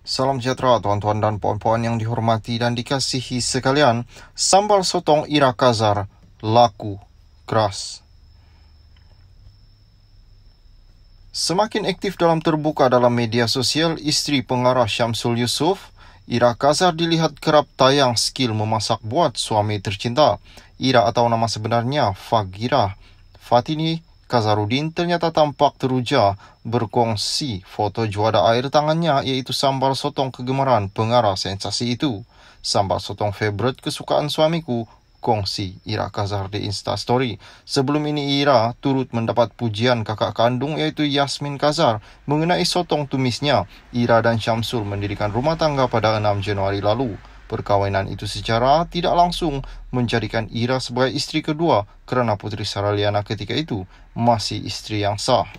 Salam sejahtera tuan-tuan dan puan-puan yang dihormati dan dikasihi sekalian. Sambal sotong Ira Kazar laku keras. Semakin aktif dalam terbuka dalam media sosial, isteri pengarah Syamsul Yusof, Ira Kazar dilihat kerap tayang skill memasak buat suami tercinta. Ira atau nama sebenarnya Fagira Fatini Kazarudin ternyata tampak teruja berkongsi foto juada air tangannya iaitu sambal sotong kegemaran pengarah sensasi itu. Sambal sotong favorit kesukaan suamiku, kongsi Ira Kazar di Instastory. Sebelum ini Ira turut mendapat pujian kakak kandung iaitu Yasmin Kazar mengenai sotong tumisnya. Ira dan Syamsul mendirikan rumah tangga pada 6 Januari lalu. Perkahwinan itu secara tidak langsung menjadikan Ira sebagai isteri kedua kerana Puteri Saraliana ketika itu masih isteri yang sah.